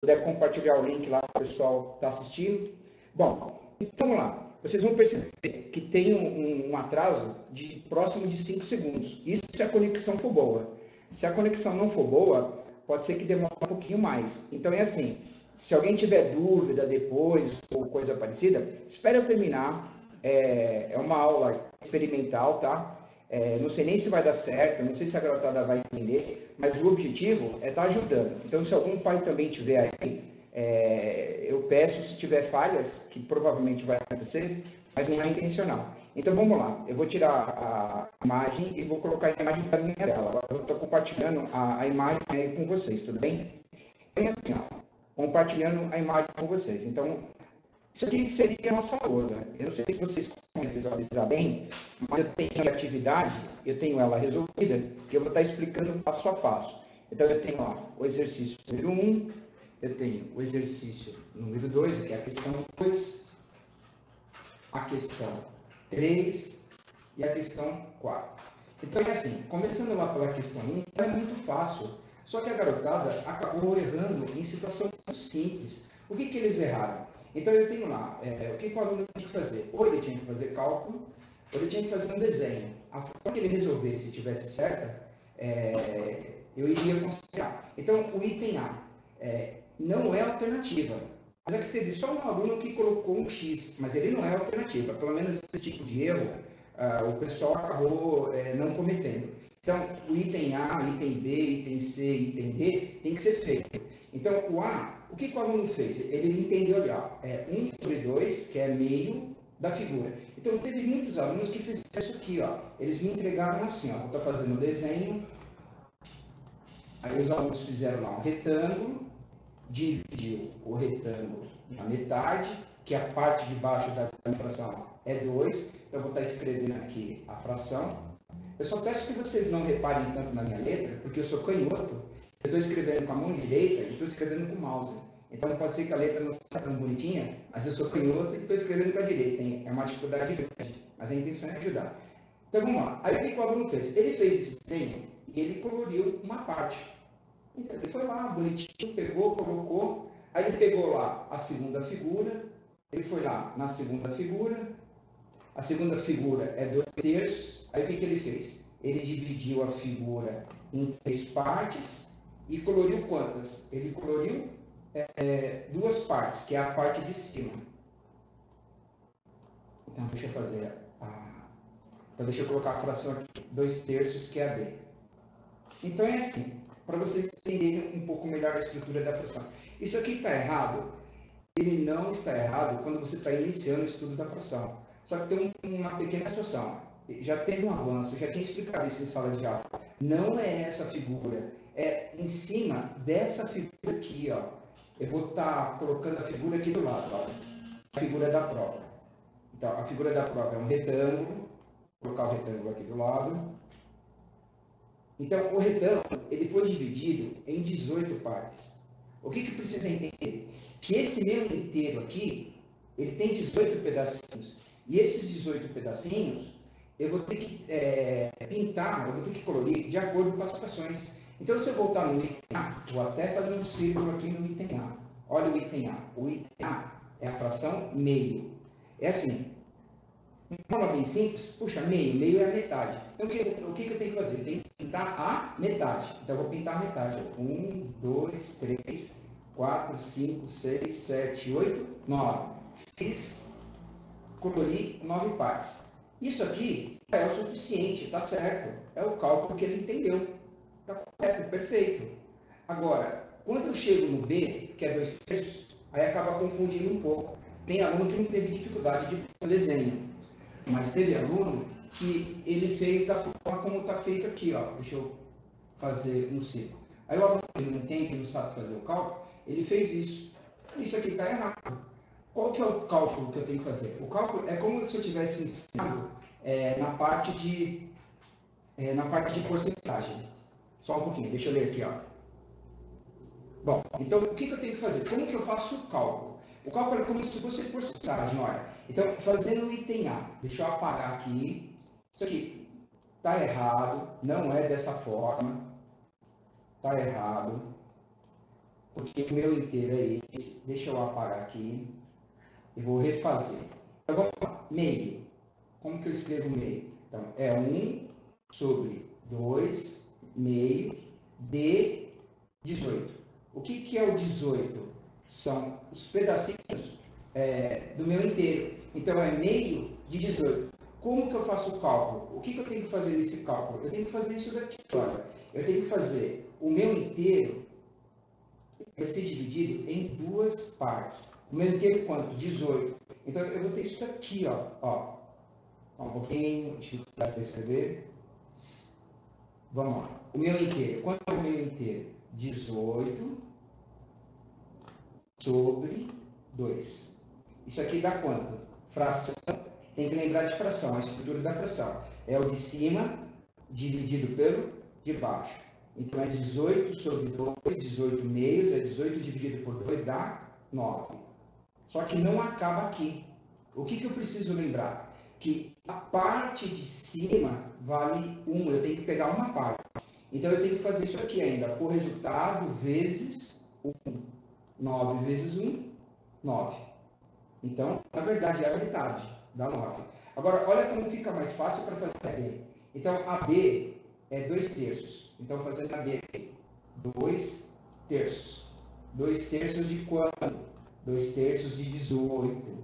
puder compartilhar o link lá para o pessoal está assistindo. Bom, então vamos lá. Vocês vão perceber que tem um, um atraso de próximo de 5 segundos. Isso se a conexão for boa. Se a conexão não for boa, pode ser que demore um pouquinho mais. Então é assim, se alguém tiver dúvida depois ou coisa parecida, espere eu terminar. É, é uma aula experimental, tá? É, não sei nem se vai dar certo, não sei se a garotada vai entender, mas o objetivo é estar tá ajudando. Então, se algum pai também tiver aí, é, eu peço, se tiver falhas, que provavelmente vai acontecer, mas não é intencional. Então, vamos lá. Eu vou tirar a imagem e vou colocar a imagem da minha tela. Agora eu estou compartilhando a, a, imagem aí com vocês, tudo bem? Bem assim, ó, compartilhando a imagem com vocês. Então, isso aqui seria a nossa lousa. Eu não sei se vocês conseguem visualizar bem, mas eu tenho a atividade, eu tenho ela resolvida, e eu vou estar explicando passo a passo. Então, eu tenho ó, o exercício número 1, um, eu tenho o exercício número 2, que é a questão 2, a questão 3 e a questão 4. Então, é assim, começando lá pela questão 1, é muito fácil, só que a garotada acabou errando em situações simples. O que, que eles erraram? Então eu tenho lá, é, o que, o aluno tinha que fazer? Ou ele tinha que fazer cálculo, ou ele tinha que fazer um desenho. A forma que ele resolvesse, se tivesse certa, é, eu iria considerar. Então o item A é, não é alternativa. Mas é que teve só um aluno que colocou um X, mas ele não é alternativa. Pelo menos esse tipo de erro, uh, o pessoal acabou é, não cometendo. Então, o item A, item B, item C, item D tem que ser feito. Então, o A, o que, que o aluno fez? Ele entendeu ó, é 1 sobre 2, que é meio da figura. Então, teve muitos alunos que fizeram isso aqui, ó. Eles me entregaram assim, ó. Estou fazendo o desenho. Aí os alunos fizeram lá um retângulo, dividiu o retângulo na metade, que a parte de baixo da fração é 2. Eu vou estar escrevendo aqui a fração. Eu só peço que vocês não reparem tanto na minha letra, porque eu sou canhoto, eu estou escrevendo com a mão direita e estou escrevendo com o mouse. Então pode ser que a letra não seja tão bonitinha, mas eu sou canhoto e estou escrevendo com a direita. Hein? É uma dificuldade grande, mas a intenção é ajudar. Então vamos lá. Aí o que o aluno fez? Ele fez esse desenho e ele coloriu uma parte. Então ele foi lá, bonitinho, pegou, colocou. Aí ele pegou lá a segunda figura, ele foi lá na segunda figura, a segunda figura é dois terços. Aí o que, que ele fez? Ele dividiu a figura em três partes e coloriu quantas? Ele coloriu é, duas partes, que é a parte de cima. Então, deixa eu fazer a... Então, deixa eu colocar a fração aqui. Dois terços, que é a B. Então, é assim, para vocês entenderem um pouco melhor a estrutura da fração. Isso aqui está errado? Ele não está errado quando você está iniciando o estudo da fração. Só que tem uma pequena situação. Já teve um avanço, já tinha explicado isso em sala de aula. Não é essa figura, é em cima dessa figura aqui, ó. Eu vou estar tá colocando a figura aqui do lado, ó. A figura da prova. Então, a figura da prova é um retângulo. Vou colocar o retângulo aqui do lado. Então, o retângulo, ele foi dividido em 18 partes. O que, que precisa entender? Que esse meu inteiro aqui, ele tem 18 pedacinhos. E esses 18 pedacinhos, eu vou ter que é, pintar, eu vou ter que colorir de acordo com as frações. Então, se eu voltar no item A, vou até fazer um círculo aqui no item A. Olha o item A. O item A é a fração meio. É assim, uma forma bem simples, puxa, meio, meio é a metade. Então, o que, o que eu tenho que fazer? Eu tenho que pintar a metade. Então, eu vou pintar a metade. Um, dois, três, quatro, cinco, seis, sete, oito, nove. Fiz colorir nove partes. Isso aqui é o suficiente, está certo. É o cálculo que ele entendeu. Está correto, perfeito. Agora, quando eu chego no B, que é dois terços, aí acaba confundindo um pouco. Tem aluno que não teve dificuldade de fazer desenho, mas teve aluno que ele fez da forma como está feito aqui. Ó. Deixa eu fazer um ciclo. Aí o aluno ele não entende, não sabe fazer o cálculo, ele fez isso. Isso aqui está errado. Qual que é o cálculo que eu tenho que fazer? O cálculo é como se eu tivesse ensinado é, na parte de é, na parte de porcentagem. Só um pouquinho, deixa eu ler aqui, ó. Bom, então o que, que eu tenho que fazer? Como que eu faço o cálculo? O cálculo é como se fosse porcentagem, olha. Então, fazendo o item A, deixa eu apagar aqui. Isso aqui está errado, não é dessa forma. Está errado. porque o meu inteiro é esse. Deixa eu apagar aqui e vou refazer. Então vamos lá, meio. Como que eu escrevo meio? Então é 1 sobre 2 meio de 18. O que, que é o 18? São os pedacinhos é, do meu inteiro. Então é meio de 18. Como que eu faço o cálculo? O que, que eu tenho que fazer nesse cálculo? Eu tenho que fazer isso daqui, olha. Eu tenho que fazer o meu inteiro vai ser dividido em duas partes. O meu inteiro quanto? 18. Então eu vou ter isso daqui, ó. ó. Um pouquinho, dificuldade para escrever. Vamos lá. O meu inteiro. Quanto é o meu inteiro? 18 sobre 2. Isso aqui dá quanto? Fração. Tem que lembrar de fração, a estrutura da fração. É o de cima dividido pelo de baixo. Então é 18 sobre 2, 18 meios, é 18 dividido por 2 dá 9. Só que não acaba aqui. O que, que eu preciso lembrar? Que a parte de cima vale 1, eu tenho que pegar uma parte. Então eu tenho que fazer isso aqui ainda, o resultado vezes 1. 9 vezes 1, 9. Então, na verdade, é a metade, dá 9. Agora, olha como fica mais fácil para fazer a B. Então, a B é 2 terços. Então, fazendo a B aqui, 2 terços. 2 terços de quanto? 2 terços de 18.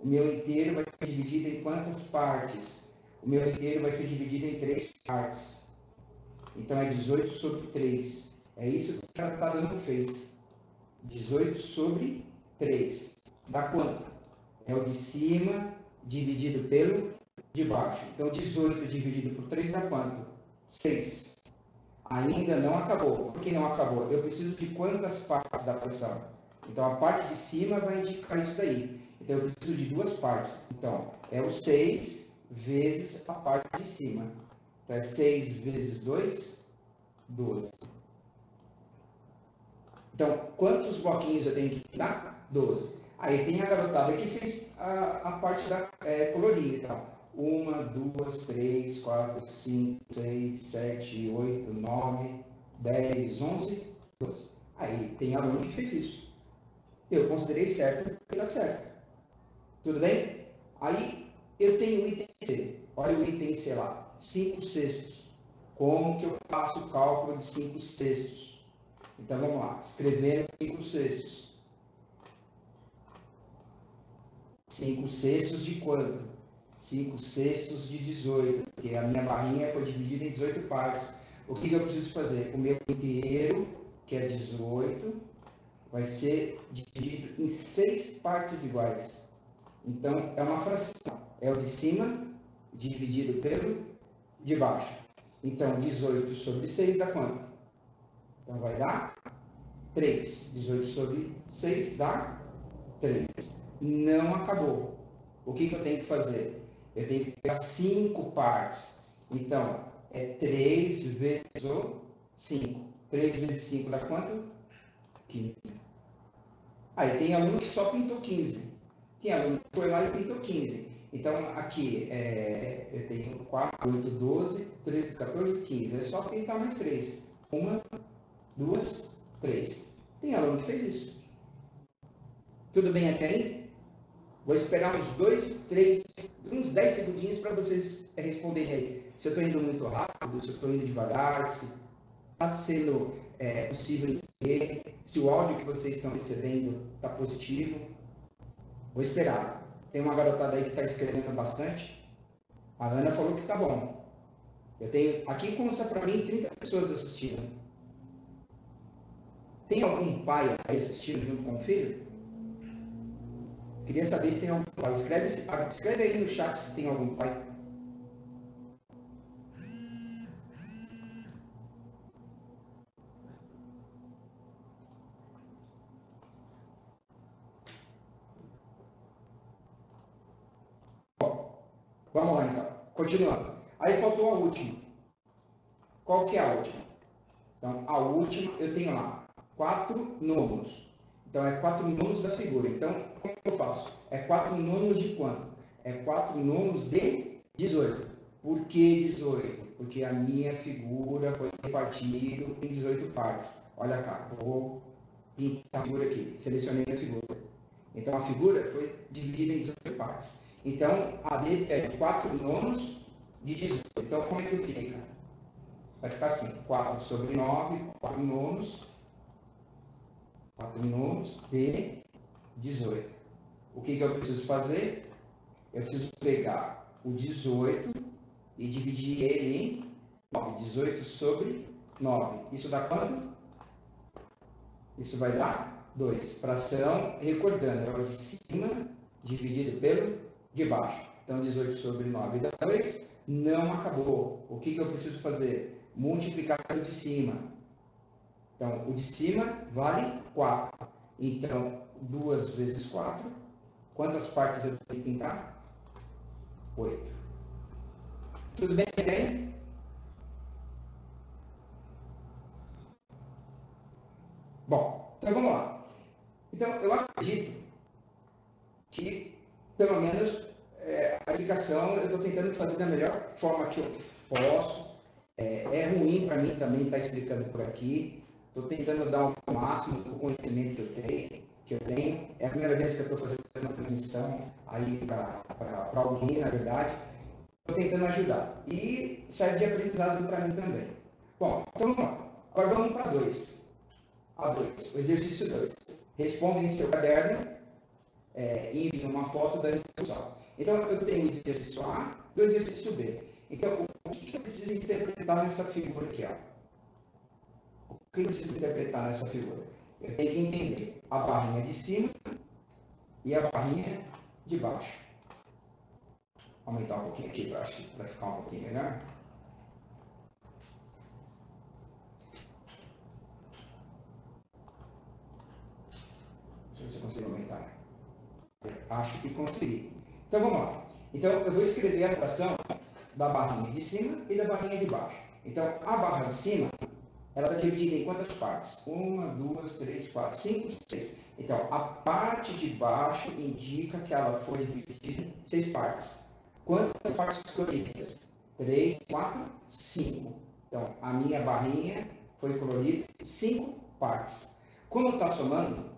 O meu inteiro vai ser dividido em quantas partes? O meu inteiro vai ser dividido em 3 partes. Então, é 18 sobre 3. É isso que o está dando fez. 18 sobre 3. Dá quanto? É o de cima dividido pelo de baixo. Então, 18 dividido por 3 dá quanto? 6. Ainda não acabou. Por que não acabou? Eu preciso de quantas partes da fração? Então, a parte de cima vai indicar isso daí. Então, eu preciso de duas partes. Então, é o 6 vezes a parte de cima. Então, é 6 vezes 2, 12. Então, quantos bloquinhos eu tenho que dar? 12. Aí tem a garotada que fez a, a parte da é, colorir e tal. Uma, duas, três, quatro, cinco, seis, sete, oito, nove, dez, onze, doze. Aí tem aluno que fez isso. Eu considerei certo porque está certo. Tudo bem? Aí eu tenho o item C. Olha o item C lá. 5 sextos. Como que eu faço o cálculo de 5 sextos? Então vamos lá. Escrevendo 5 sextos. 5 sextos de quanto? 5 sextos de 18, porque a minha barrinha foi dividida em 18 partes. O que, que eu preciso fazer? O meu inteiro, que é 18, vai ser dividido em 6 partes iguais. Então, é uma fração. É o de cima dividido pelo de baixo. Então, 18 sobre 6 dá quanto? Então, vai dar 3. 18 sobre 6 dá 3 não acabou. O que, que eu tenho que fazer? Eu tenho que pegar cinco partes. Então, é 3 vezes o 5. 3 vezes 5 dá quanto? 15. Aí tem aluno que só pintou 15. Tem aluno que foi lá e pintou 15. Então, aqui, é, eu tenho 4, 8, 12, 13, 14, 15. É só pintar mais 3. Uma, duas, três. Tem aluno que fez isso. Tudo bem até aí? Vou esperar uns dois, três, uns 10 segundinhos para vocês responderem aí. Se eu estou indo muito rápido, se eu estou indo devagar, se está sendo é, possível entender, se o áudio que vocês estão recebendo está positivo. Vou esperar. Tem uma garotada aí que está escrevendo bastante. A Ana falou que está bom. Eu tenho aqui consta para mim 30 pessoas assistindo. Tem algum pai aí assistindo junto com o filho? Queria saber se tem algum pai. Escreve, escreve aí no chat se tem algum pai. Bom, vamos lá então. Continuando. Aí faltou a última. Qual que é a última? Então, a última eu tenho lá quatro números. Então, é 4 nonos da figura. Então, como eu faço? É 4 nonos de quanto? É 4 nonos de 18. Por que 18? Porque a minha figura foi repartida em 18 partes. Olha cá, vou pintar a figura aqui. Selecionei a figura. Então, a figura foi dividida em 18 partes. Então, a D é 4 nonos de 18. Então, como é que fica? Vai ficar assim, 4 sobre 9, 4 nonos, 4 nonos de 18. O que, que eu preciso fazer? Eu preciso pegar o 18 e dividir ele em 9. 18 sobre 9. Isso dá quanto? Isso vai dar 2. Fração, recordando, é o de cima dividido pelo de baixo. Então, 18 sobre 9 dá 2. Não acabou. O que, que eu preciso fazer? Multiplicar pelo de cima. Então, o de cima vale 4. Então, 2 vezes 4. Quantas partes eu tenho que pintar? 8. Tudo bem? Bem? Bom, então vamos lá. Então, eu acredito que, pelo menos, é, a explicação eu estou tentando fazer da melhor forma que eu posso. É, é ruim para mim também estar tá explicando por aqui. Estou tentando dar o máximo do conhecimento que eu tenho. Que eu tenho. É a primeira vez que eu estou fazendo uma transmissão aí para alguém, na verdade. Estou tentando ajudar. E serve de aprendizado para mim também. Bom, então vamos lá. Agora vamos para dois. A2, o exercício 2. Responda em seu caderno é, e envie uma foto da resolução. Então, eu tenho o exercício A e o exercício B. Então, o que eu preciso interpretar nessa figura aqui? Ó? O que eu preciso interpretar nessa figura? Eu tenho que entender a barrinha de cima e a barrinha de baixo. Vou aumentar um pouquinho aqui para ficar um pouquinho melhor. Deixa eu ver se eu consigo aumentar. Acho que consegui. Então vamos lá. Então eu vou escrever a fração da barrinha de cima e da barrinha de baixo. Então a barra de cima, ela está dividida em quantas partes? Uma, duas, três, quatro, cinco, seis. Então a parte de baixo indica que ela foi dividida em seis partes. Quantas partes coloridas? Três, quatro, cinco. Então a minha barrinha foi colorida em cinco partes. Como está somando,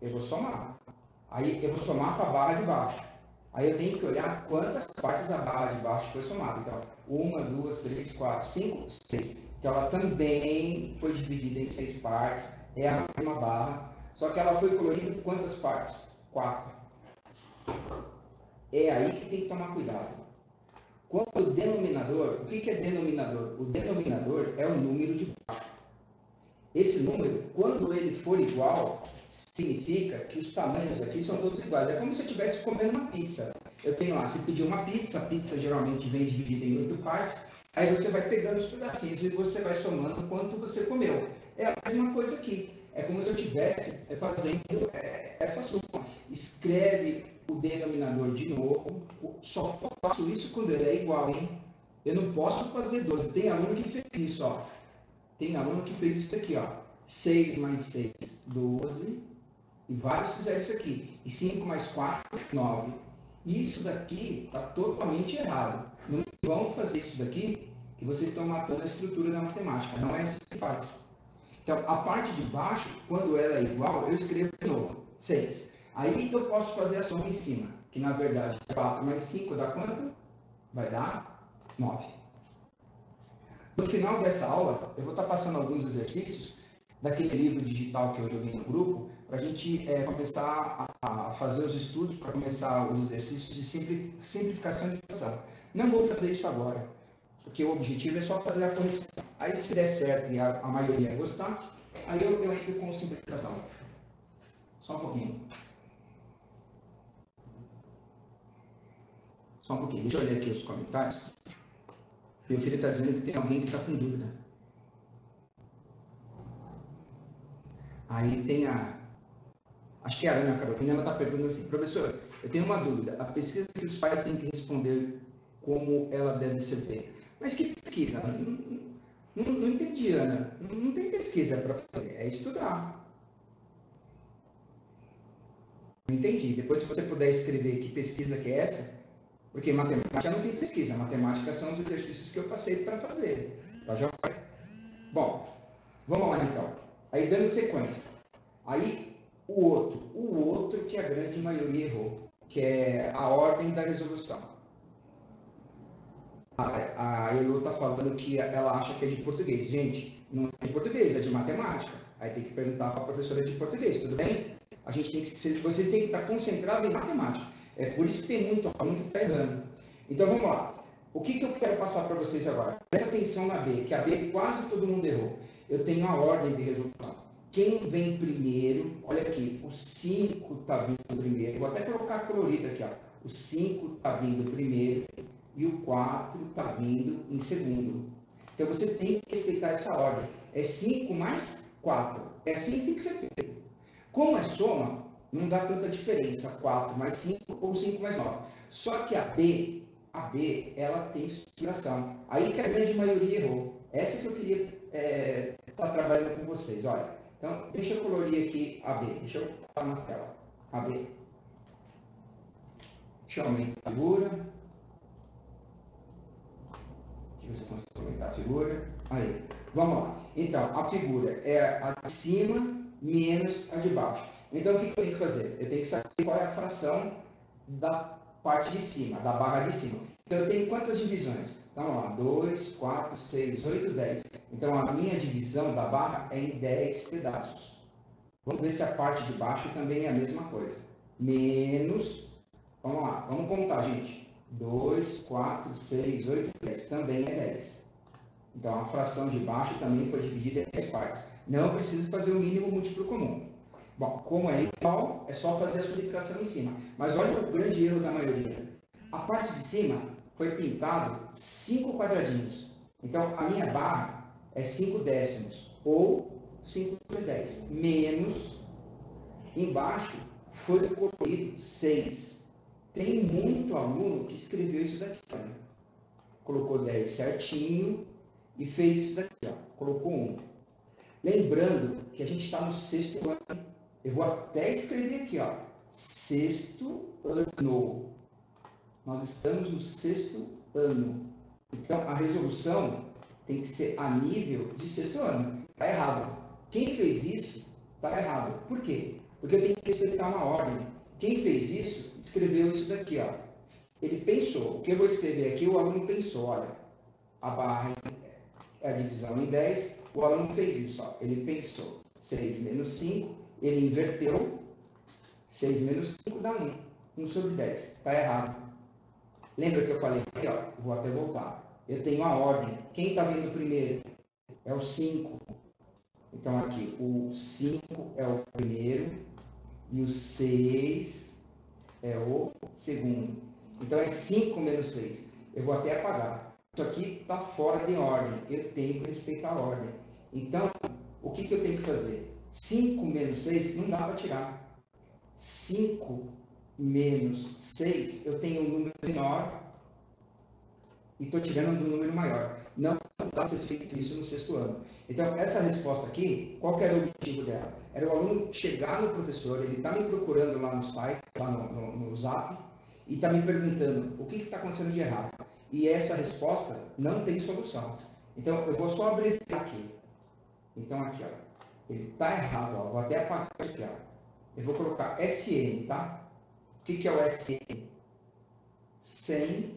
eu vou somar. Aí eu vou somar com a barra de baixo. Aí eu tenho que olhar quantas partes da barra de baixo foi somada. Então, uma, duas, três, quatro, cinco, seis. Então ela também foi dividida em seis partes. É a mesma barra. Só que ela foi colorida em quantas partes? Quatro. É aí que tem que tomar cuidado. Quando o denominador, o que é denominador? O denominador é o número de baixo. Esse número, quando ele for igual, significa que os tamanhos aqui são todos iguais. É como se eu estivesse comendo uma pizza. Eu tenho lá, se pedir uma pizza, a pizza geralmente vem dividida em oito partes, aí você vai pegando os pedacinhos e você vai somando quanto você comeu. É a mesma coisa aqui. É como se eu estivesse é, fazendo é, essa soma. Escreve o denominador de novo. Só faço isso quando ele é igual, hein? Eu não posso fazer 12. Tem aluno que fez isso, ó. Tem aluno que fez isso aqui, ó. 6 mais 6, 12. E vários fizeram isso aqui. E 5 mais 4, 9. Isso daqui está totalmente errado. Não vão fazer isso daqui que vocês estão matando a estrutura da matemática. Não é assim que faz. Então, a parte de baixo, quando ela é igual, eu escrevo de novo. 6. Aí eu posso fazer a soma em cima. Que na verdade, 4 mais 5 dá quanto? Vai dar 9. No final dessa aula, eu vou estar passando alguns exercícios daquele livro digital que eu joguei no grupo, para a gente é, começar a, fazer os estudos, para começar os exercícios de simplificação de equação. Não vou fazer isso agora, porque o objetivo é só fazer a correção. Aí, se der certo e a, a maioria gostar, aí eu, eu entro com simplificação. Só um pouquinho. Só um pouquinho. Deixa eu ler aqui os comentários. Meu filho está dizendo que tem alguém que está com dúvida. Aí tem a. Acho que é a Ana Carolina, ela está perguntando assim, professor, eu tenho uma dúvida. A pesquisa que os pais têm que responder como ela deve ser feita. Mas que pesquisa? Não, não, não entendi, Ana. Não, não tem pesquisa para fazer, é estudar. Não entendi. Depois, se você puder escrever que pesquisa que é essa, porque matemática não tem pesquisa, matemática são os exercícios que eu passei para fazer. Tá já? Bom, vamos lá então. Aí, dando sequência. Aí, o outro. O outro que a grande maioria errou, que é a ordem da resolução. A, a Elo está falando que ela acha que é de português. Gente, não é de português, é de matemática. Aí tem que perguntar para a professora de português, tudo bem? A gente tem que, vocês têm que estar concentrados em matemática. É por isso que tem muito aluno que está errando. Então vamos lá. O que, que eu quero passar para vocês agora? Presta atenção na B, que a B quase todo mundo errou. Eu tenho a ordem de resolução. Quem vem primeiro, olha aqui, o 5 está vindo primeiro. Vou até colocar colorido aqui, ó. O 5 está vindo primeiro e o 4 está vindo em segundo. Então você tem que respeitar essa ordem. É 5 mais 4. É assim que tem que ser feito. Como é soma, não dá tanta diferença. 4 mais 5 ou 5 mais 9. Só que a B a B, ela tem estruturação. Aí que a grande maioria errou. Essa que eu queria estar é, tá trabalhando com vocês. Olha, então, deixa eu colorir aqui a B. Deixa eu passar na tela. A B. Deixa eu aumentar a figura. Deixa eu ver se eu consigo aumentar a figura. Aí, vamos lá. Então, a figura é a de cima menos a de baixo. Então, o que eu tenho que fazer? Eu tenho que saber qual é a fração da parte de cima, da barra de cima. Então, eu tenho quantas divisões? Então, lá, 2, 4, 6, 8, 10. Então, a minha divisão da barra é em 10 pedaços. Vamos ver se a parte de baixo também é a mesma coisa. Menos, vamos lá, vamos contar, gente. 2, 4, 6, 8, 10. Também é 10. Então, a fração de baixo também foi dividida em 10 partes. Não preciso fazer o mínimo múltiplo comum. Bom, como é igual, é só fazer a subtração em cima. Mas olha o grande erro da maioria. A parte de cima foi pintado cinco quadradinhos. Então, a minha barra é 5 décimos, ou 5 sobre 10, menos, embaixo foi colorido 6. Tem muito aluno que escreveu isso daqui, colocou 10 certinho e fez isso daqui, ó. colocou 1. Lembrando que a gente está no sexto ano eu vou até escrever aqui, ó. Sexto ano. Nós estamos no sexto ano. Então, a resolução tem que ser a nível de sexto ano. Está errado. Quem fez isso, está errado. Por quê? Porque eu tenho que respeitar uma ordem. Quem fez isso, escreveu isso daqui, ó. Ele pensou. O que eu vou escrever aqui, o aluno pensou. Olha, a barra é a divisão em 10. O aluno fez isso, ó. Ele pensou. 6 menos 5 ele inverteu, 6 menos 5 dá 1. 1 sobre 10. Está errado. Lembra que eu falei aqui, vou até voltar. Eu tenho a ordem. Quem está vindo primeiro? É o 5. Então, aqui, o 5 é o primeiro e o 6 é o segundo. Então, é 5 menos 6. Eu vou até apagar. Isso aqui está fora de ordem. Eu tenho que respeitar a ordem. Então, o que, que eu tenho que fazer? 5 menos 6 não dá para tirar. 5 menos 6, eu tenho um número menor e estou tirando um número maior. Não dá ser feito isso no sexto ano. Então, essa resposta aqui, qual era o objetivo dela? Era o aluno chegar no professor, ele está me procurando lá no site, lá no, no, no Zap, e está me perguntando o que está acontecendo de errado. E essa resposta não tem solução. Então, eu vou só abreviar aqui. Então, aqui, ó. Ele está errado, ó. Vou até apagar aqui, ó. Eu vou colocar SN, tá? O que, que é o SN? Sem.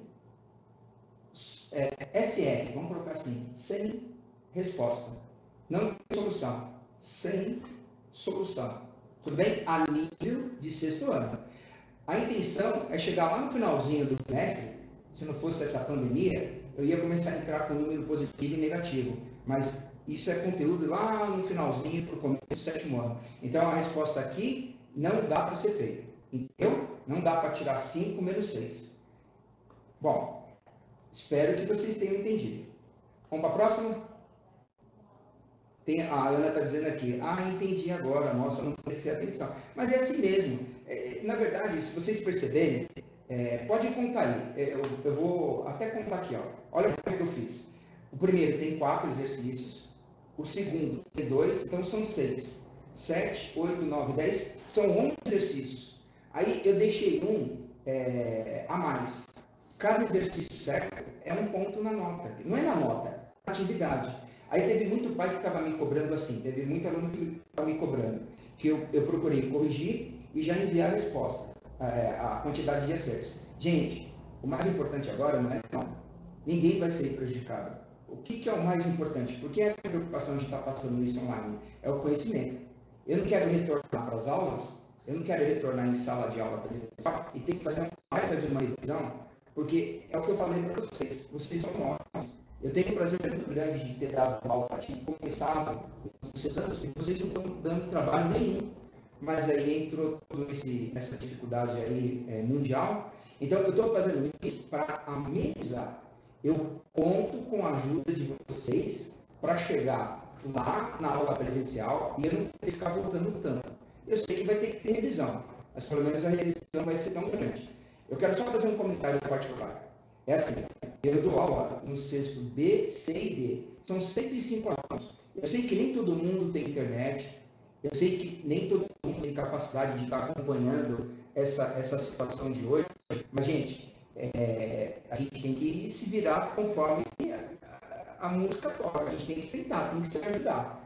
É, SR, vamos colocar assim. Sem resposta. Não tem solução. Sem solução. Tudo bem? A nível de sexto ano. A intenção é chegar lá no finalzinho do trimestre, se não fosse essa pandemia, eu ia começar a entrar com número positivo e negativo. Mas isso é conteúdo lá no finalzinho, para o começo do sétimo ano. Então, a resposta aqui não dá para ser feita. Então, não dá para tirar 5 menos 6. Bom, espero que vocês tenham entendido. Vamos para a próxima? Tem, a Ana está dizendo aqui, ah, entendi agora, nossa, não prestei atenção. Mas é assim mesmo. É, na verdade, se vocês perceberem, é, pode contar aí. É, eu, eu, vou até contar aqui. Ó. Olha o que eu fiz. O primeiro tem quatro exercícios. O segundo tem dois, então são seis. Sete, oito, nove, dez, são onze exercícios. Aí eu deixei um é, a mais. Cada exercício certo é um ponto na nota. Não é na nota, é atividade. Aí teve muito pai que estava me cobrando assim, teve muito aluno que estava me cobrando. que eu, eu procurei corrigir e já enviar a resposta, é, a quantidade de acertos. Gente, o mais importante agora não é não. Ninguém vai ser prejudicado. O que, que é o mais importante? Porque a preocupação de estar passando isso online é o conhecimento. Eu não quero retornar para as aulas, eu não quero retornar em sala de aula presencial e ter que fazer uma baita de uma revisão, porque é o que eu falei para vocês. Vocês são ótimos. Eu tenho um prazer muito grande de ter dado aula, de começar com seus anos, e vocês não estão dando trabalho nenhum. Mas aí entrou toda essa dificuldade aí é, mundial. Então, eu estou fazendo isso para amenizar. Eu conto com a ajuda de vocês para chegar lá na aula presencial e eu não ter que ficar voltando tanto. Eu sei que vai ter que ter revisão, mas pelo menos a revisão vai ser tão grande. Eu quero só fazer um comentário particular. É assim, eu dou aula no sexto B, C e D. São 105 alunos. Eu sei que nem todo mundo tem internet, eu sei que nem todo mundo tem capacidade de estar acompanhando essa, essa situação de hoje, mas, gente, é, a gente tem que se virar conforme a, a, música toca, a gente tem que tentar, tem que se ajudar.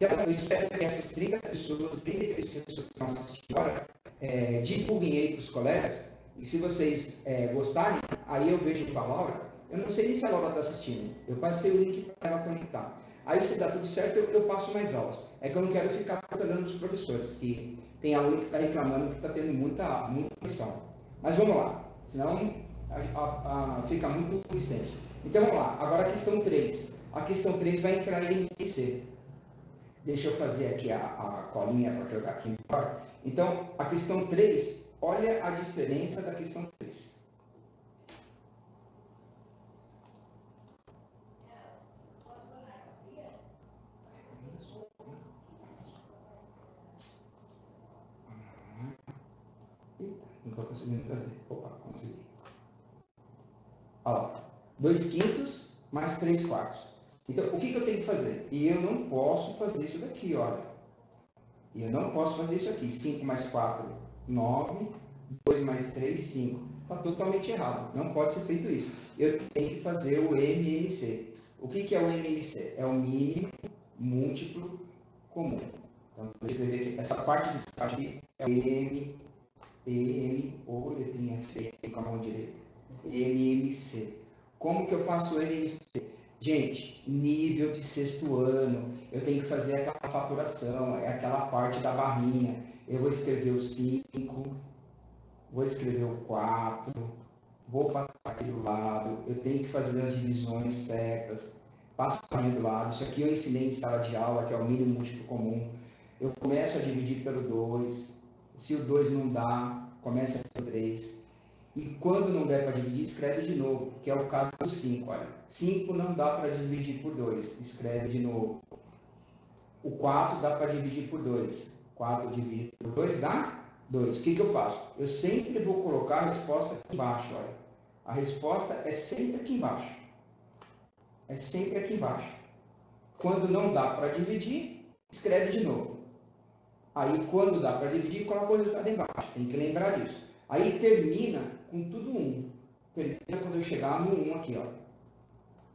Então, eu espero que essas 30 pessoas, 33 pessoas que estão assistindo agora, é, divulguem aí para os colegas e se vocês é, gostarem, aí eu vejo com a Laura. Eu não sei nem se a Laura está assistindo. Eu passei o link para ela conectar. Aí, se dá tudo certo, eu, eu, passo mais aulas. É que eu não quero ficar apelando os professores, que tem aluno que está reclamando que está tendo muita, muita lição. Mas vamos lá, senão a, a, a, fica muito extenso. Então vamos lá, agora a questão 3. A questão 3 vai entrar em MPC. Deixa eu fazer aqui a, colinha para jogar aqui melhor. Então, a questão 3 Olha a diferença da questão 3. Eita, não estou conseguindo trazer. Opa, consegui. Olha lá. 2 quintos mais 3 quartos. Então, o que, que eu tenho que fazer? E eu não posso fazer isso daqui, olha. E eu não posso fazer isso aqui. 5 mais 4 9, 2 mais 3, 5. Está totalmente errado. Não pode ser feito isso. Eu tenho que fazer o MMC. O que, que é o MMC? É o mínimo múltiplo comum. Então, vou escrever aqui. Essa parte de baixo aqui é o M, M, ou letrinha feia com a mão direita. MMC. Como que eu faço o MMC? Gente, nível de sexto ano, eu tenho que fazer aquela faturação, é aquela parte da barrinha. Eu vou escrever o 5, vou escrever o 4, vou passar aqui do lado, eu tenho que fazer as divisões certas, passo aqui do lado, isso aqui eu ensinei em sala de aula, que é o mínimo múltiplo comum, eu começo a dividir pelo 2, se o 2 não dá, começa pelo 3, e quando não der para dividir, escreve de novo, que é o caso do 5, olha, 5 não dá para dividir por 2, escreve de novo, o 4 dá para dividir por 2, 4 dividido por 2 dá 2. O que, que eu faço? Eu sempre vou colocar a resposta aqui embaixo. Olha. A resposta é sempre aqui embaixo. É sempre aqui embaixo. Quando não dá para dividir, escreve de novo. Aí, quando dá para dividir, coloca o resultado embaixo. Tem que lembrar disso. Aí termina com tudo 1. Um. Termina quando eu chegar no 1 um aqui. Ó.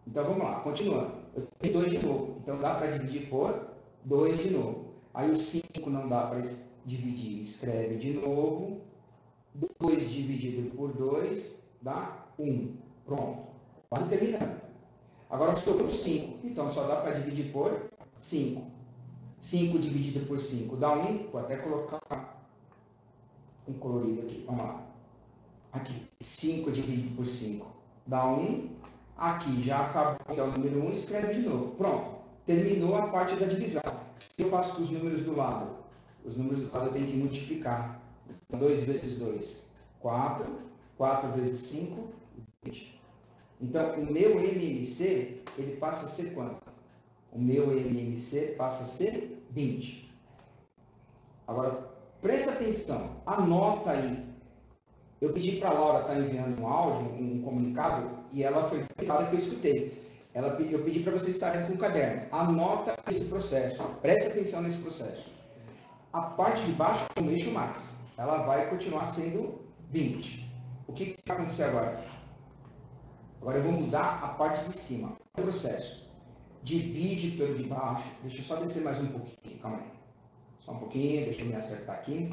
Então vamos lá, continuando. Eu tenho 2 de novo. Então dá para dividir por 2 de novo. Aí o 5 não dá para dividir, escreve de novo. 2 dividido por 2 dá 1. Pronto. Quase terminando. Agora sobrou 5. Então só dá para dividir por 5. 5 dividido por 5 dá 1. Vou até colocar um colorido aqui. Vamos lá. Aqui. 5 dividido por 5 dá 1. Aqui já acabou, que é o número 1. Escreve de novo. Pronto. Terminou a parte da divisão que eu faço com os números do lado? Os números do lado eu tenho que multiplicar. 2 então, vezes 2, 4. 4 vezes 5, 20. Então, o meu MMC, ele passa a ser quanto? O meu MMC passa a ser 20. Agora, presta atenção, anota aí. Eu pedi para a Laura estar tá enviando um áudio, um comunicado, e ela foi clara que eu escutei. Ela, eu pedi para vocês estarem com o caderno. Anota esse processo. Preste atenção nesse processo. A parte de baixo eu mexo mais. Ela vai continuar sendo 20. O que, que vai acontecer agora? Agora eu vou mudar a parte de cima. O processo. Divide pelo de baixo. Deixa eu só descer mais um pouquinho. Calma aí. Só um pouquinho, deixa eu me acertar aqui.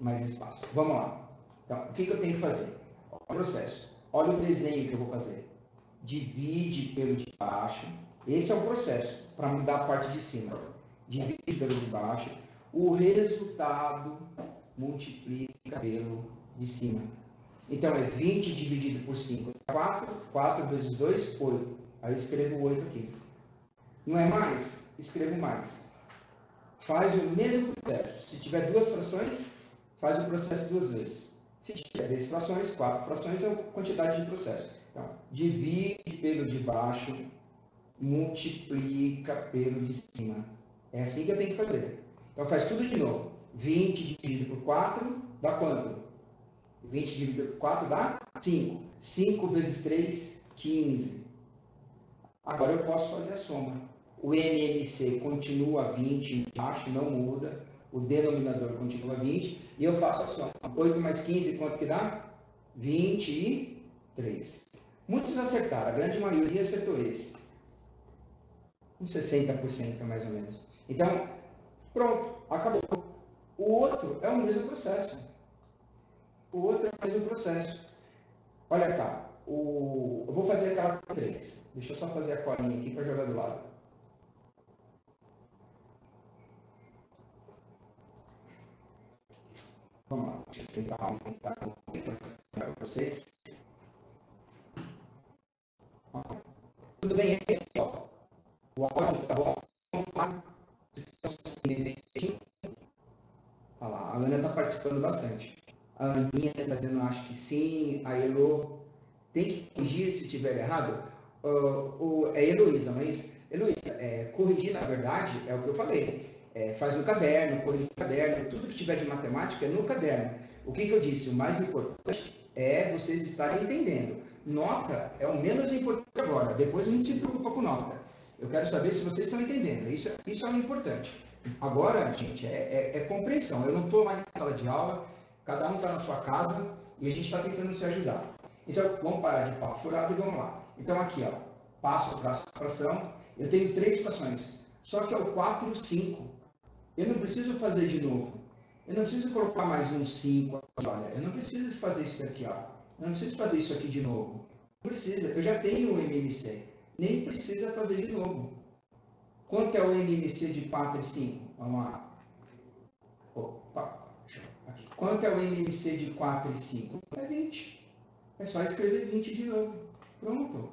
Mais espaço. Vamos lá. Então, o que, que eu tenho que fazer? O processo. Olha o desenho que eu vou fazer. Divide pelo de baixo. Esse é o processo para mudar a parte de cima. Divide pelo de baixo. O resultado multiplica pelo de cima. Então, é 20 dividido por 5 4. 4 vezes 2, 8. Aí eu escrevo 8 aqui. Não é mais? Escrevo mais. Faz o mesmo processo. Se tiver duas frações, faz o processo duas vezes. Se tiver três frações, quatro frações é a quantidade de processo. Então, divide pelo de baixo, multiplica pelo de cima. É assim que eu tenho que fazer. Então, faz tudo de novo. 20 dividido por 4 dá quanto? 20 dividido por 4 dá 5. 5 vezes 3, 15. Agora eu posso fazer a soma. O MMC continua 20 embaixo, não muda. O denominador continua 20. E eu faço a soma. 8 mais 15, quanto que dá? 23. Muitos acertaram, a grande maioria acertou esse. Uns 60% mais ou menos. Então, pronto, acabou. O outro é o mesmo processo. O outro é o mesmo processo. Olha cá, o... eu vou fazer aquela 3. Deixa eu só fazer a colinha aqui para jogar do lado. Vamos lá, deixa eu tentar aumentar um pouquinho para vocês. Tudo bem pessoal? O áudio tá bom? Olha lá, a Ana está participando bastante. A Aninha está dizendo, acho que sim. A Elo tem que corrigir se estiver errado. Uh, o, é Heloísa, mas Heloísa, é, corrigir, na verdade, é o que eu falei. É, faz no caderno, corrige no caderno, tudo que tiver de matemática é no caderno. O que, que eu disse? O mais importante é vocês estarem entendendo. Nota é o menos importante agora. Depois a gente se preocupa com nota. Eu quero saber se vocês estão entendendo. Isso, é, isso é o importante. Agora, gente, é, é, é compreensão. Eu não estou lá em sala de aula, cada um está na sua casa e a gente está tentando se ajudar. Então, vamos parar de papo furado e vamos lá. Então, aqui, ó, passo a fração. Eu tenho três frações, só que é o 4 e o 5. Eu não preciso fazer de novo. Eu não preciso colocar mais um 5 aqui, olha. Eu não preciso fazer isso aqui, ó. Eu não preciso fazer isso aqui de novo. Não precisa. Eu já tenho o MMC. Nem precisa fazer de novo. Quanto é o MMC de 4 e 5? Vamos lá. Opa. Aqui. Quanto é o MMC de 4 e 5? É 20. É só escrever 20 de novo. Pronto.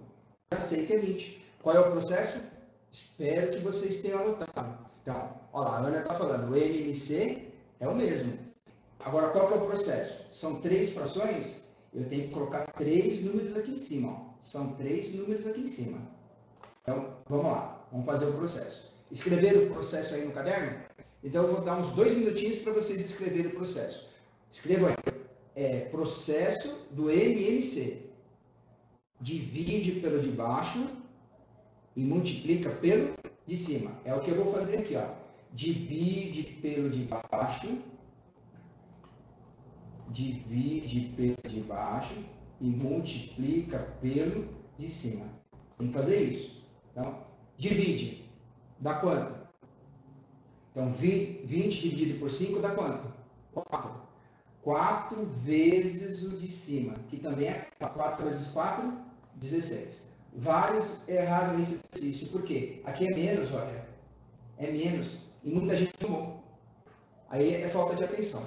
Já sei que é 20. Qual é o processo? Espero que vocês tenham anotado. Então, olha lá, a Ana está falando, o MMC é o mesmo. Agora, qual que é o processo? São três frações, eu tenho que colocar três números aqui em cima. Ó. São três números aqui em cima. Então, vamos lá, vamos fazer o processo. Escrever o processo aí no caderno? Então, eu vou dar uns dois minutinhos para vocês escreverem o processo. Escrevam aí. É, processo do MMC. Divide pelo de baixo e multiplica pelo de cima. É o que eu vou fazer aqui, ó. Divide pelo de baixo, divide pelo de baixo e multiplica pelo de cima. Tem que fazer isso. Então, divide. Dá quanto? Então, 20 dividido por 5 dá quanto? 4. 4 vezes o de cima, que também é 4 vezes 4, 16. Vários erraram esse exercício. Por quê? Aqui é menos, olha. É menos. E muita gente tomou. Aí é falta de atenção.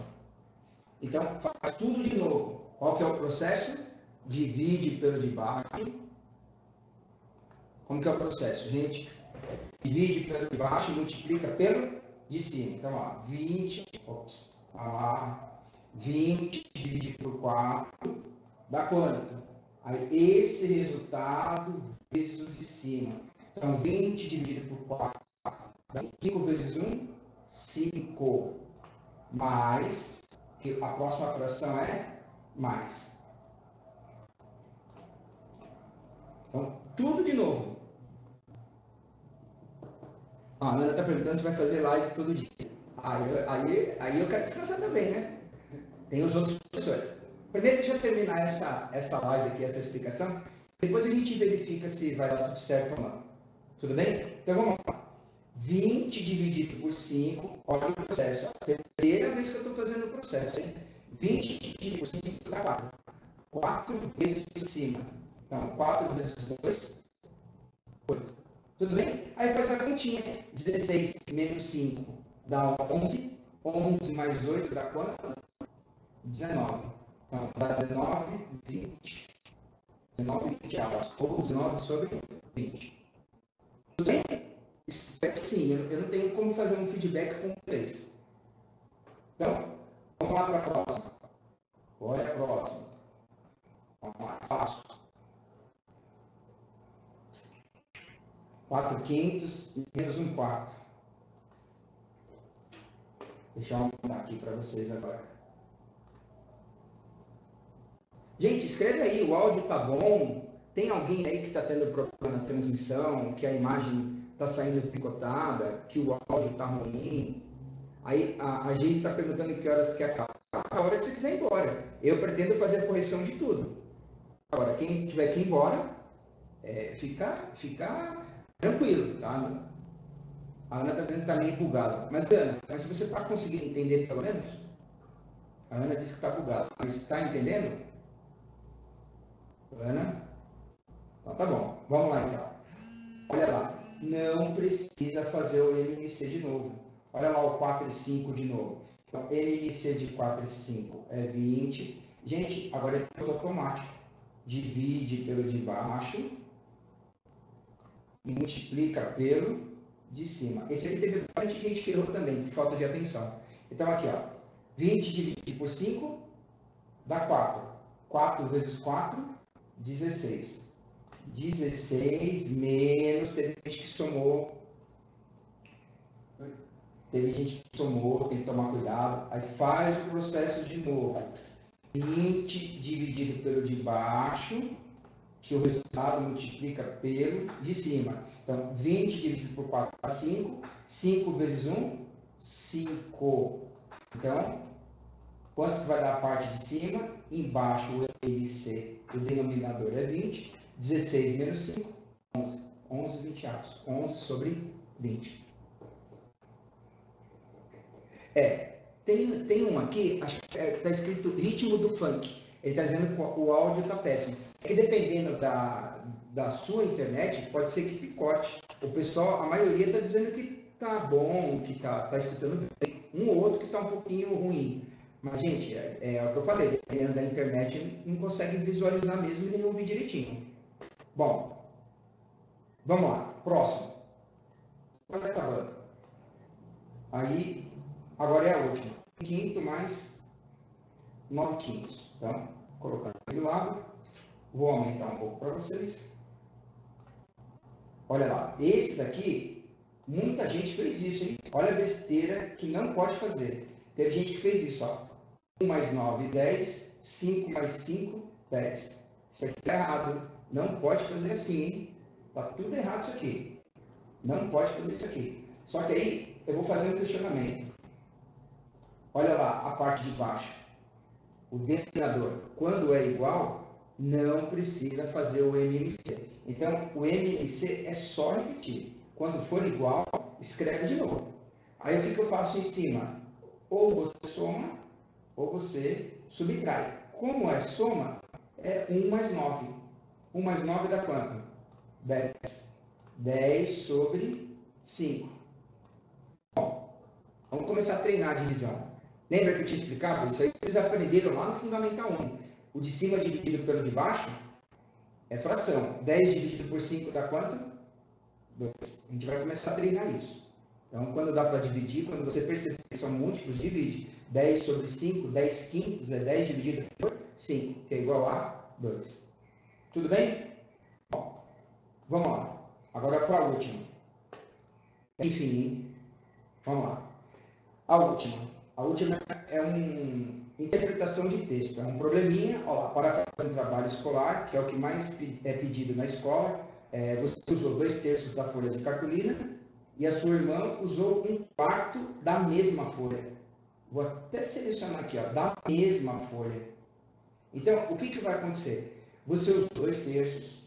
Então, faz tudo de novo. Qual que é o processo? Divide pelo de baixo. Como que é o processo, gente? Divide pelo de baixo e multiplica pelo de cima. Então, ó, 20, ops, lá, 20 dividido por 4, dá quanto? Esse resultado vezes o de cima. Então, 20 dividido por 4, dá 5 vezes 1, 5. Mais, que a próxima fração é mais. Então, tudo de novo. A Ana está perguntando se vai fazer live todo dia. Aí, aí, aí eu quero descansar também, né? Tem os outros professores. Primeiro, deixa eu terminar essa, essa live aqui, essa explicação. Depois a gente verifica se vai dar tudo certo ou não. Tudo bem? Então vamos lá. 20 dividido por 5, olha o processo. Terceira vez que eu estou fazendo o processo, hein? 20 dividido por 5 dá 4. 4 vezes em cima. Então, 4 vezes 2, 8. Tudo bem? Aí faz a continha. 16 menos 5 dá 11. 11 mais 8 dá quanto? 19. Dá 19, 20. 19, 20 avos. Ou 19 sobre 20. Tudo bem? Espero que sim. Eu, eu não tenho como fazer um feedback com vocês. Então, vamos lá para a próxima. Olha a próxima. Vamos lá, fácil. 4 quintos menos 1 quarto. Deixa eu aumentar aqui para vocês agora. Gente, escreve aí, o áudio tá bom? Tem alguém aí que está tendo problema na transmissão, que a imagem está saindo picotada, que o áudio está ruim? Aí a, a gente está perguntando que horas que acaba. A hora que você quiser ir embora. Eu pretendo fazer a correção de tudo. Agora, quem tiver que ir embora, é, fica, fica tranquilo, tá? A Ana está dizendo que está meio bugado. Mas, Ana, mas você está conseguindo entender pelo menos? A Ana disse que está bugado. Mas está entendendo? Ana? Então tá bom. Vamos lá então. Olha lá. Não precisa fazer o MMC de novo. Olha lá o 4 e 5 de novo. Então, MMC de 4 e 5 é 20. Gente, agora é tudo automático. Divide pelo de baixo e multiplica pelo de cima. Esse aqui teve bastante gente que errou também, por falta de atenção. Então, aqui, ó, 20 dividido por 5 dá 4. 4 vezes 4, 16. 16 menos, teve gente que somou. Teve gente que somou, tem que tomar cuidado. Aí faz o processo de novo. 20 dividido pelo de baixo, que o resultado multiplica pelo de cima. Então, 20 dividido por 4 dá 5. 5 vezes 1, 5. Então, quanto que vai dar a parte de cima? Embaixo o MC, o denominador é 20. 16 menos 5, 11. 11 20 avos. 11 sobre 20. É, tem, tem um aqui, acho que está é, escrito ritmo do funk. Ele está dizendo que o áudio está péssimo. É que dependendo da, da sua internet, pode ser que picote. O pessoal, a maioria está dizendo que tá bom, que tá, tá escutando bem. Um ou outro que está um pouquinho ruim. Mas, gente, é, é, o que eu falei, dependendo da internet, não consegue visualizar mesmo e nem ouvir direitinho. Bom, vamos lá. Próximo. Quase acabando. Aí, agora é a última. Quinto mais 9 quintos. Então, colocando aqui do lado. Vou aumentar um pouco para vocês. Olha lá, esse daqui, muita gente fez isso, hein? Olha a besteira que não pode fazer. Teve gente que fez isso, ó. 1 mais 9, 10. 5 mais 5, 10. Isso aqui está errado. Não pode fazer assim, hein? Tá tudo errado isso aqui. Não pode fazer isso aqui. Só que aí eu vou fazer um questionamento. Olha lá a parte de baixo. O denominador, quando é igual, não precisa fazer o MMC. Então, o MMC é só repetir. Quando for igual, escreve de novo. Aí, o que, que eu faço em cima? Ou você soma, ou você subtrai. Como é soma? É 1 mais 9. 1 mais 9 dá quanto? 10. 10 sobre 5. Bom, vamos começar a treinar a divisão. Lembra que eu tinha explicado? Isso aí vocês aprenderam lá no Fundamental 1. O de cima dividido pelo de baixo é fração. 10 dividido por 5 dá quanto? 2. A gente vai começar a treinar isso. Então, quando dá para dividir, quando você perceber que são múltiplos, divide. 10 sobre 5, 10 quintos é 10 dividido por 5, que é igual a 2. Tudo bem? Bom, vamos lá. Agora para a última. Enfim, vamos lá. A última. A última é um, Interpretação de texto. É um probleminha, ó, para fazer um trabalho escolar, que é o que mais é pedido na escola. É, você usou dois terços da folha de cartolina e a sua irmã usou um quarto da mesma folha. Vou até selecionar aqui, ó, da mesma folha. Então, o que, que vai acontecer? Você usou dois terços,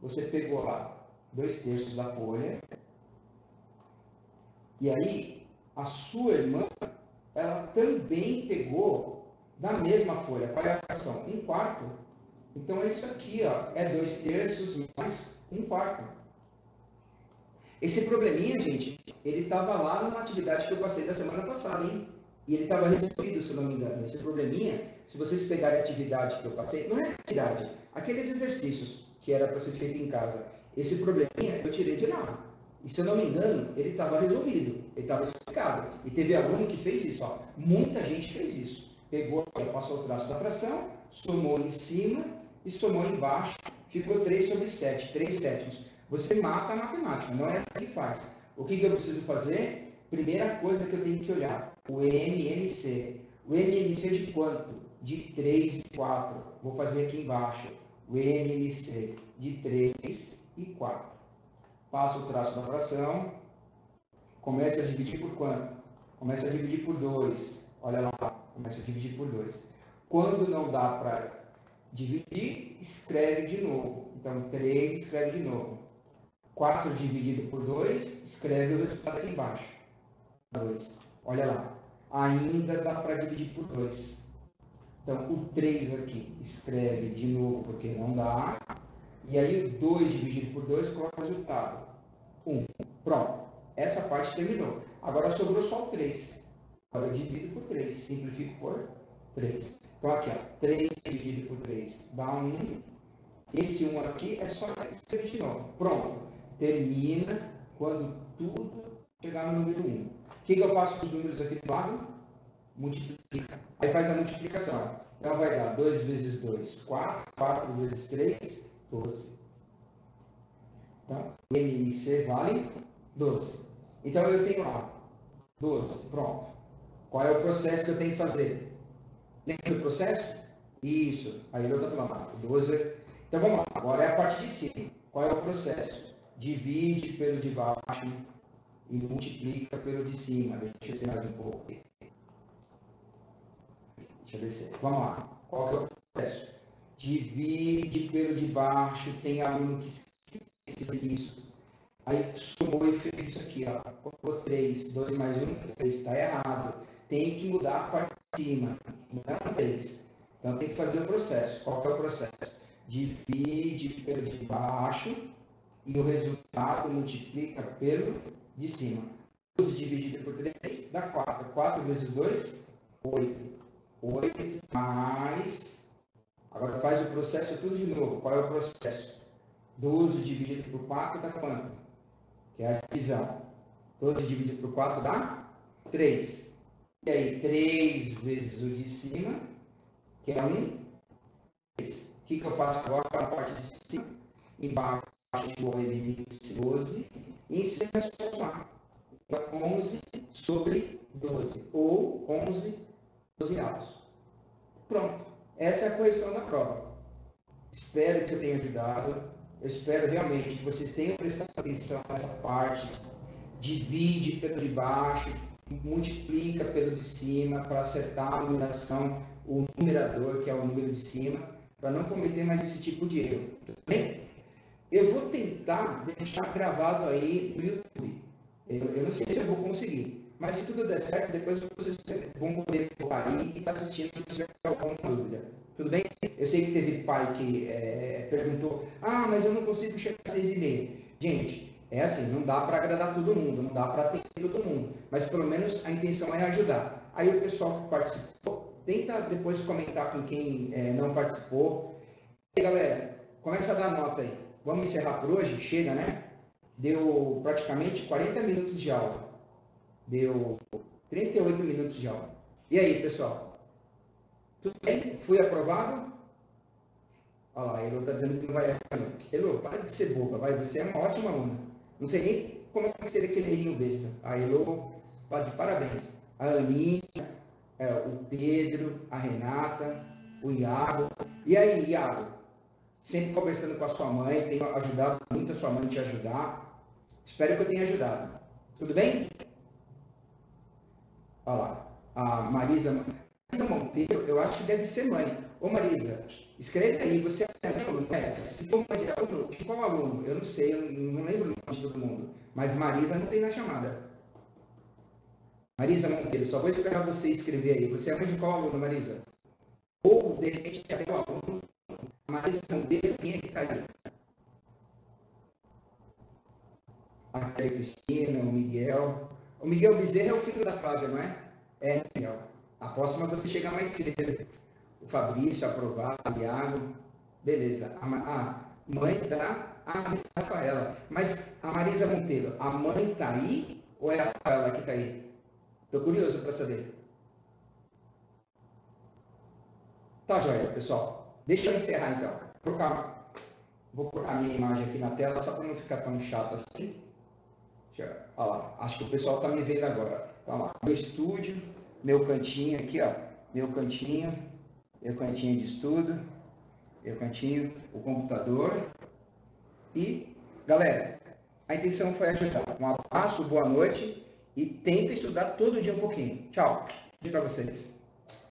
você pegou lá dois terços da folha, E aí, a sua irmã, ela também pegou da mesma folha. Qual é a fração? Um quarto. Então, é isso aqui, ó. É dois terços mais um quarto. Esse probleminha, gente, ele estava lá numa atividade que eu passei da semana passada, hein? E ele estava resolvido, se não me engano. Esse probleminha, se vocês pegarem a atividade que eu passei, não é atividade, aqueles exercícios que era para ser feito em casa. Esse probleminha eu tirei de lá. E se eu não me engano, ele estava resolvido, ele estava explicado. E teve aluno que fez isso, ó. Muita gente fez isso. Pegou, passou o traço da fração, somou em cima e somou embaixo, ficou 3 sobre 7, 3 sétimos. Você mata a matemática, não é assim que faz. O que, que eu preciso fazer? Primeira coisa que eu tenho que olhar, o MMC. O MMC de quanto? De 3 e 4. Vou fazer aqui embaixo. O MMC de 3 e 4. Passo o traço da fração. Começa a dividir por quanto? Começa a dividir por 2. Olha lá, começa a dividir por 2. Quando não dá para dividir, escreve de novo. Então, 3, escreve de novo. 4 dividido por 2, escreve o resultado aqui embaixo. 2. Olha lá. Ainda dá para dividir por 2. Então, o 3 aqui, escreve de novo, porque não dá. E aí, o 2 dividido por 2, coloca o resultado. 1. Pronto. Essa parte terminou. Agora sobrou só o 3. Agora eu divido por 3. Simplifico por 3. Então, aqui, ó, 3 dividido por 3 dá 1. Esse 1 aqui é só escrever de novo. Pronto. Termina quando tudo chegar no número 1 que, que eu faço com os números aqui do lado? Multiplica. Aí faz a multiplicação. Então vai dar 2 vezes 2, 4. 4 vezes 3, 12. Então, MMC vale 12. Então eu tenho lá 12. Pronto. Qual é o processo que eu tenho que fazer? Lembra do processo? Isso. Aí ele está falando, 12. Então vamos lá. Agora é a parte de cima. Qual é o processo? Divide pelo de baixo e multiplica pelo de cima. Deixa eu descer mais um pouco. Deixa eu descer. Vamos lá. Qual que é o processo? Divide pelo de baixo. Tem aluno que fez isso. Aí somou e fez isso aqui. Ó. Colocou 3. 2 mais 1, 3. Está errado. Tem que mudar a parte de cima. Não é 3. Então tem que fazer o processo. Qual que é o processo? Divide pelo de baixo e o resultado multiplica pelo de cima. 12 dividido por 3 dá 4. 4 vezes 2, 8. 8 mais. Agora faz o processo tudo de novo. Qual é o processo? 12 dividido por 4 dá quanto? Que é a divisão. 12 dividido por 4 dá 3. E aí, 3 vezes o de cima, que é 1. 3. O que, que eu faço agora para a parte de cima? Embaixo vou redimir 12 e em é somar. Então, 11 sobre 12, ou 11 dozeavos. Pronto. Essa é a correção da prova. Espero que eu tenha ajudado. Eu espero realmente que vocês tenham prestado atenção nessa parte. Divide pelo de baixo, multiplica pelo de cima para acertar a numeração, o numerador, que é o número de cima, para não cometer mais esse tipo de erro. Tudo bem? Eu vou tentar deixar gravado aí no YouTube. Eu, eu, não sei se eu vou conseguir. Mas se tudo der certo, depois vocês vão poder voltar aí e estar tá assistindo se tiver alguma dúvida. Tudo bem? Eu sei que teve pai que é, perguntou: Ah, mas eu não consigo chegar às seis e meia. Gente, é assim, não dá para agradar todo mundo, não dá para atender todo mundo. Mas pelo menos a intenção é ajudar. Aí o pessoal que participou, tenta depois comentar com quem é, não participou. E galera, começa a dar nota aí vamos encerrar por hoje? Chega, né? Deu praticamente 40 minutos de aula. Deu 38 minutos de aula. E aí, pessoal? Tudo bem? Fui aprovado? Olha lá, Elo está dizendo que não vai errar. Elo, para de ser boba, vai. Você é uma ótima aluna. Não sei nem como é que seria aquele errinho besta. A Elo, tá de parabéns. A Aninha, é, o Pedro, a Renata, o Iago. E aí, Iago? Sempre conversando com a sua mãe, tenho ajudado muito a sua mãe te ajudar. Espero que eu tenha ajudado. Tudo bem? Olha lá, a Marisa, Marisa Monteiro, eu acho que deve ser mãe. Ô Marisa, escreve aí, você é aluno, né? Se for mãe de aluno, de qual aluno? Eu não sei, eu não lembro o nome de todo mundo. Mas Marisa não tem na chamada. Marisa Monteiro, só vou esperar você escrever aí. Você é mãe de qual aluno, Marisa? Ou, de repente, até o aluno. Marisa Monteiro, quem é que está aí? A Cristina, o Miguel. O Miguel Bezerra é o filho da Flávia, não é? É, Miguel. A próxima você chega mais cedo. O Fabrício, aprovado, o Iago. Beleza. A, a mãe da a Rafaela. Mas a Marisa Monteiro, a mãe está aí ou é a Rafaela que está aí? Estou curioso para saber. Tá, joia, pessoal. Deixa eu encerrar então. Vou colocar, vou colocar a minha imagem aqui na tela só para não ficar tão chato assim. Deixa olha lá, acho que o pessoal está me vendo agora. Então, lá, meu estúdio, meu cantinho aqui, ó. Meu cantinho, meu cantinho de estudo, meu cantinho, o computador. E, galera, a intenção foi ajudar. Um abraço, boa noite e tenta estudar todo dia um pouquinho. Tchau. Beijo para vocês.